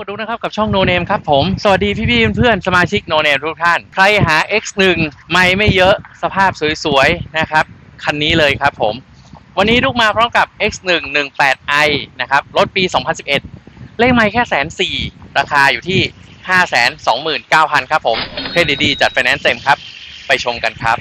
กับดูนะครับกับช่อง No Name ครับผม สวัสดีพี่พี่ๆเพื่อนๆสมาชิก No Name ทุกท่าน ใครหา X1 ไม่ไม่เยอะสภาพสวยๆนะครับ คันนี้เลยครับผม วันนี้ลูกมาพร้อมกับ X1 18i นะครับรถปี 2011 เลขไม่แค่แสนสี่ราคาอยู่ที่ 5 2 9 0 0 0 ครับผม เครดิตดีจัดไฟแนนซ์เต็มครับ ไปชมกันครับ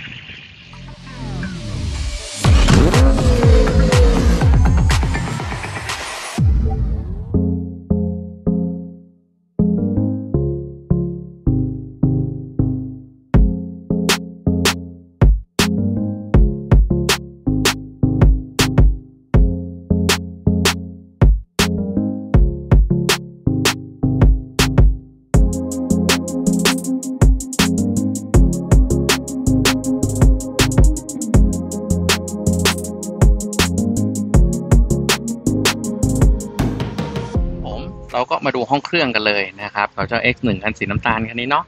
เราก็มาดูห้องเครื่องกันเลยนะครับเราเจ้า X1 คันสีน้ำตาลคันนี้เนาะ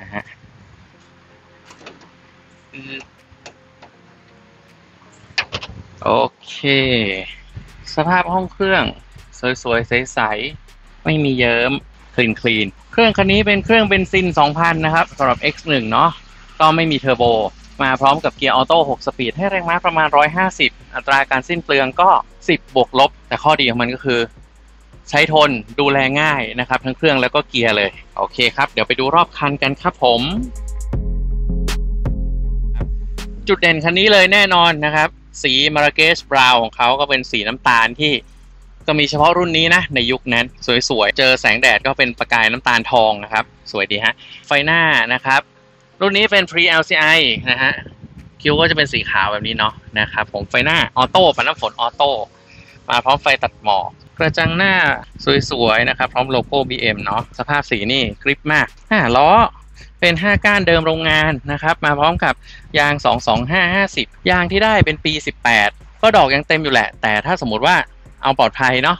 นะฮะโอเค สภาพห้องเครื่อง สวยๆ ใสๆ ไม่มีเยิ้ม clean clean เครื่องคันนี้เป็นเครื่องเบนซิน 2,000 นะครับสำหรับ X1 เนาะก็ไม่มีเทอร์โบ มาพร้อมกับเกียร์ออโต้6 speed ให้แรงม้าประมาณ 150 อัตราการสิ้นเปลืองก็ 10 บวกลบ แต่ข้อดีของมันก็คือ ใช้ทนดูแลง่ายนะครับ ทั้งเครื่องแล้วก็เกียร์เลย โอเคครับ เดี๋ยวไปดูรอบคันกันครับผม จุดเด่นคันนี้เลยแน่นอนนะครับ สีมาราเกชบราวของเขาก็เป็นสีน้ำตาลที่ก็มีเฉพาะรุ่นนี้นะในยุคนั้น สวยๆ เจอแสงแดดก็เป็นประกายน้ำตาลทองนะครับ สวยดีฮะ ไฟหน้านะครับ รุ่นนี้เป็น pre LCI นะฮะคิ้วก็จะเป็นสีขาวแบบนี้เนาะนะครับผมไฟหน้าออโต้ปัดน้ำฝนออโต้ มาพร้อมไฟตัดหมอกกระจังหน้าสวยๆนะครับพร้อมโลโก้ BM เนาะสภาพสีนี่กริ๊บมากฮะล้อเป็น 5 ก้านเดิมโรงงานนะครับ มาพร้อมกับยาง 22550 ยางที่ได้เป็นปี 18 ก็ดอกยังเต็มอยู่แหละ แต่ถ้าสมมติว่าเอาปลอดภัยเนาะ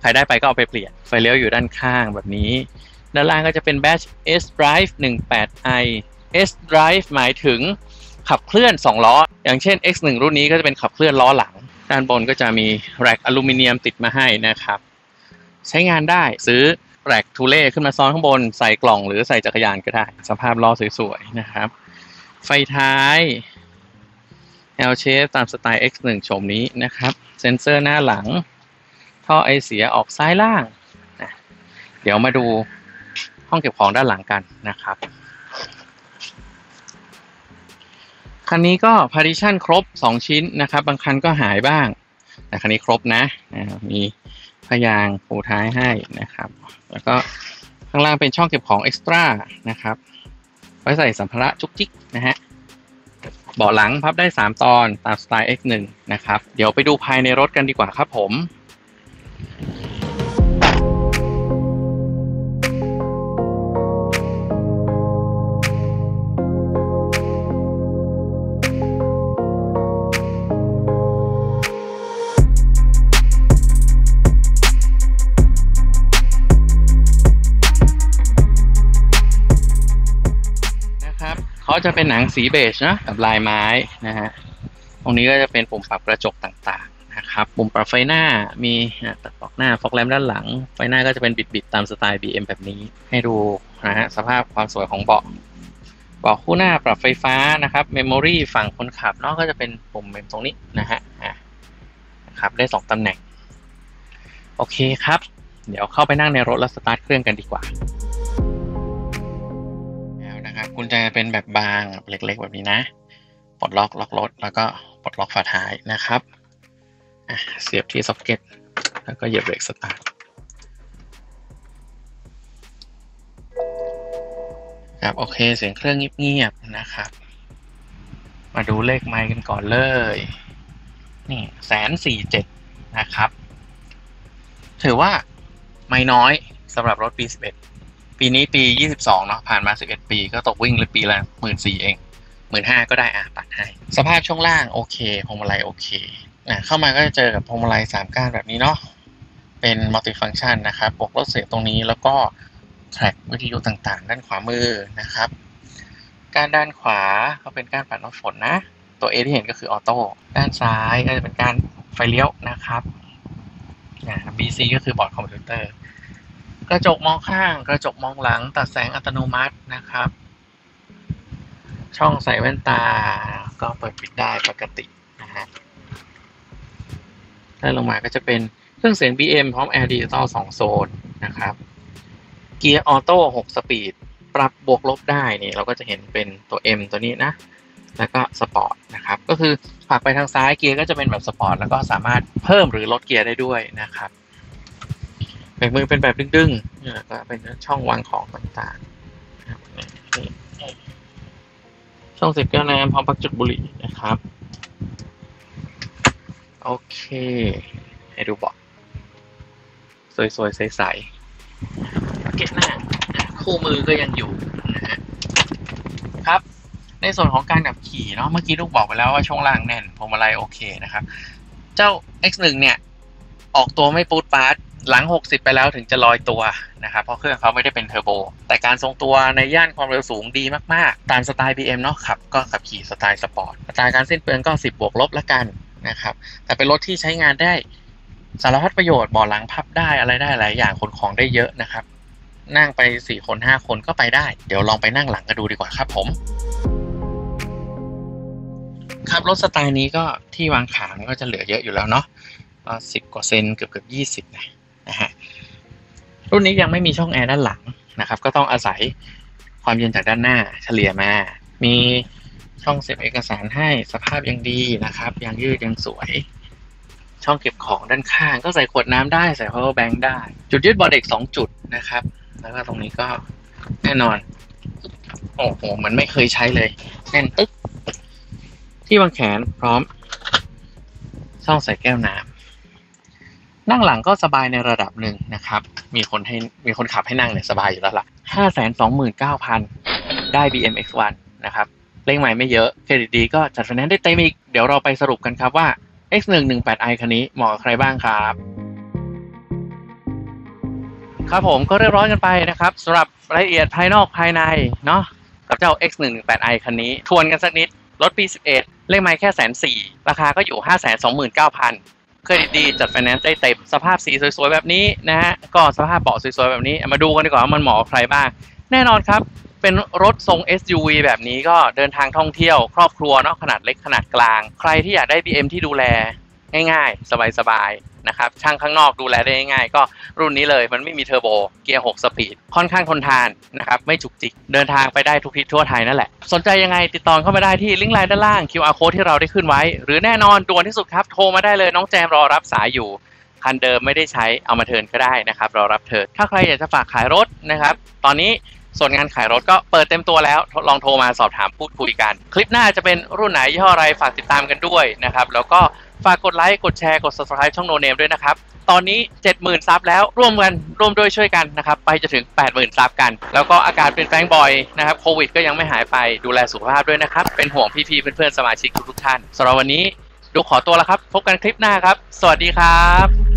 ใครได้ไปก็เอาไปเปลี่ยน ไฟเลี้ยวอยู่ด้านข้างแบบนี้ ด้านล่างก็จะเป็น Batch S Drive 18i S Drive หมายถึงขับเคลื่อน 2 ล้อ อย่างเช่น X1 รุ่นนี้ก็จะเป็นขับเคลื่อนล้อหลัง ด้านบนก็จะมีแร็กอลูมิเนียมติดมาให้นะครับ ใช้งานได้ซื้อแร็กทูเล่ขึ้นมาซ้อนข้างบน ใส่กล่องหรือใส่จักรยานก็ได้ สภาพล้อสวยๆนะครับ ไฟท้าย L shape ตามสไตล์ X1 โฉมนี้นะครับ เซ็นเซอร์หน้าหลัง ท่อไอเสียออกซ้ายล่างนะเดี๋ยวมาดูห้องเก็บของด้านหลังกันนะครับ คันนี้ก็ partition ครบ 2 ชิ้นนะครับ บางคันก็หายบ้าง แต่คันนี้ครบนะมีพยางค์ปูท้ายให้นะครับ แล้วก็ข้างล่างเป็นช่องเก็บของ extra นะครับ ไว้ใส่สัมภาระจุกจิกนะฮะเบาะหลังพับได้ 3 ตอนตามสไตล์ X1 นะครับ เดี๋ยวไปดูภายในรถกันดีกว่าครับผม เขาจะเป็นหนังสีเบจนะกับลายไม้นะฮะตรงนี้ก็จะเป็นปุ่มปรับกระจกต่างๆนะครับปุ่มปรับไฟหน้ามีอะตัดหมอกหน้า fog lamp ด้านหลัง ไฟหน้าก็จะเป็นบิดๆตามสไตล์ BM แบบนี้ให้ดูนะฮะสภาพความสวยของเบาะเบาะคู่หน้าปรับไฟฟ้านะครับ memory ฝั่งคนขับเนาะก็จะเป็นปุ่มตรงนี้นะฮะนะครับได้สองตำแหน่ง โอเคครับ เดี๋ยวเข้าไปนั่งในรถแล้วสตาร์ทเครื่องกันดีกว่า นะครับกุญแจเป็นแบบบางเล็กๆ แบบนี้นะปลดล็อกล็อกรถแล้วก็ปลดล็อกฝาท้ายนะครับเสียบที่ซ็อกเก็ตแล้วก็เหยียบเบรกสตาร์ทครับโอเคเสียงเครื่องเงียบๆนะครับ มาดูเลขไมล์กันก่อนเลย นี่แสนสี่เจ็ดนะครับ ถือว่าไม่น้อยสำหรับรถปี11 ปีนี้ปี 22 เนาะผ่านมา 11 ปีก็ตกวิ่งเลยปีละหมื่นสี่เองหมื่นห้าก็ได้อะตัดให้ สภาพช่วงล่างโอเคพวงมาลัยโอเคอะเข้ามาก็จะเจอกับพวงมาลัยสามก้านแบบนี้เนาะเป็นมัลติฟัง c t ชันนะครับปลดลดเสียงตรงนี้แล้วก็แทร็กวิทยุต่างๆ ด้านขวามือนะครับการด้านขวาก็เป็นการปัดน้ำฝนนะ ตัว A ที่เห็นก็คือออโต้ด้านซ้ายก็จะเป็นการไฟเลี้ยวนะครับอ่า BC ก็คือ board computer กระจกมองข้าง กระจกมองหลัง ตัดแสงอัตโนมัตินะครับ ช่องใส่แว่นตา ก็เปิดปิดได้ปกตินะฮะถ้าลงมาก็จะเป็นเครื่องเสียง BM พร้อม Air Digital 2โซนนะครับ เกียร์ออโต้6สปีด ปรับบวกลบได้นี่เราก็จะเห็นเป็นตัว M ตัวนี้นะ แล้วก็สปอร์ตนะครับ ก็คือผลักไปทางซ้ายเกียร์ก็จะเป็นแบบสปอร์ตแล้วก็สามารถเพิ่มหรือลดเกียร์ได้ด้วยนะครับ เบรกมือเป็นแบบดึงๆเนี่ยก็เป็นช่องวางของต่างๆช่องเสียบแก้วน้ำพร้อมปลั๊กจุดบุหรี่นะครับ โอเค ให้ดูบอกสวยๆ ใสๆเก๊ะหน้า คู่มือก็ยังอยู่นะฮะครับ ในส่วนของการขับขี่เนาะเมื่อกี้ลูกบอกไปแล้วว่าช่วงล่างแน่นพวงมาลัยโอเคนะครับ เจ้า X1 เนี่ย ออกตัวไม่ปรู๊ดปร๊าด หลัง 60 ไปแล้วถึงจะลอยตัวนะครับเพราะเครื่องเขาไม่ได้เป็นเทอร์โบ แต่การทรงตัวในย่านความเร็วสูงดีมากๆ ตามสไตล์ BM เนาะขับก็ขับขี่สไตล์สปอร์ตอัตราการสิ้นเปลืองก็ 10 บวกลบละกันนะครับแต่เป็นรถที่ใช้งานได้สารพัดประโยชน์เบาะหลังพับได้อะไรได้หลายอย่างขนของได้เยอะนะครับ นั่งไป 4 คน 5 คนก็ไปได้ เดี๋ยวลองไปนั่งหลังกันดูดีกว่าครับผมครับรถสไตล์นี้ก็ที่วางขามันก็จะเหลือเยอะอยู่แล้วเนาะก็สิบกว่าเซนเกือบเกือบยี่สิบนะ นะฮะรุ่นนี้ยังไม่มีช่องแอร์ด้านหลังนะครับ ก็ต้องอาศัยความเย็นจากด้านหน้าเฉลี่ยมา มีช่องเสียบเอกสารให้สภาพยังดีนะครับ ยังยืดยังสวย ช่องเก็บของด้านข้าง ก็ใส่ขวดน้ำได้ใส่ power bank ได้ จุดยึดบอดเด็กสองจุดนะครับ แล้วก็ตรงนี้ก็แน่นอน โอ้โหเหมือนไม่เคยใช้เลย แน่นตึ๊กที่วางแขนพร้อม ช่องใส่แก้วน้ำ นั่งหลังก็สบายในระดับหนึ่งนะครับ มีคนให้มีคนขับให้นั่งเนี่ยสบายอยู่แล้วล่ะห้าแสนสองหมื่นเก้าพันได้ BMX1 นะครับเลขใหม่ไม่เยอะเครดิตดีก็จัดไฟแนนซ์ได้เต็มอีก เดี๋ยวเราไปสรุปกันครับว่า X118i คันนี้เหมาะกับใครบ้างครับครับผมก็เรียบร้อยกันไปนะครับสำหรับรายละเอียดภายนอกภายในเนาะกับเจ้า X118i คันนี้ ทวนกันสักนิด รถปี 11 เลขไม้แค่แสนสี่ราคาก็อยู่ 5 2 9 0 0 0 เครดิตดีจัดไฟแนนซ์ได้เต็มสภาพสีสวยๆ แบบนี้นะฮะก็สภาพเบาะสวยๆ แบบนี้ มาดูกันดีกว่าว่ามันเหมาะกับใครบ้าง แน่นอนครับ เป็นรถทรง SUV แบบนี้ก็เดินทางท่องเที่ยว ครอบครัวเนาะขนาดเล็กขนาดกลาง ใครที่อยากได้ BM ที่ดูแลง่ายๆ สบายๆ นะครับช่างข้างนอกดูแลได้ง่ายก็รุ่นนี้เลยมันไม่มีเทอร์โบเกียร์ 6 สปีด ค่อนข้างทนทานนะครับไม่จุกจิก เดินทางไปได้ทุกทิศทั่วไทยนั่นแหละ สนใจยังไงติดต่อเข้ามาได้ที่ลิงก์ไลน์ด้านล่าง QR code ที่เราได้ขึ้นไว้ หรือแน่นอนด่วนที่สุดครับโทรมาได้เลยน้องแจมรอรับสายอยู่คันเดิมไม่ได้ใช้เอามา turn ก็ได้นะครับรอรับ turn ถ้าใครอยากจะฝากขายรถนะครับตอนนี้ส่วนงานขายรถก็เปิดเต็มตัวแล้ว ลองโทรมาสอบถามพูดคุยกัน คลิปหน้าจะเป็นรุ่นไหนยี่ห้ออะไรฝากติดตามกันด้วยนะครับ แล้วก็ ฝากกดไลค์กดแชร์กด subscribe ช่องโนเนมด้วยนะครับ ตอนนี้ 70,000ซับแล้วร่วมกันร่วมด้วยช่วยกันนะครับ ไปจะถึง 80,000ซับกัน แล้วก็อากาศเปลี่ยนแปลงบ่อยนะครับโควิดก็ยังไม่หายไปดูแลสุขภาพด้วยนะครับ เป็นห่วงพี่ๆเพื่อนๆสมาชิกทุกๆท่านสำหรับวันนี้ดูขอตัวแล้วครับ พบกันคลิปหน้าครับ สวัสดีครับ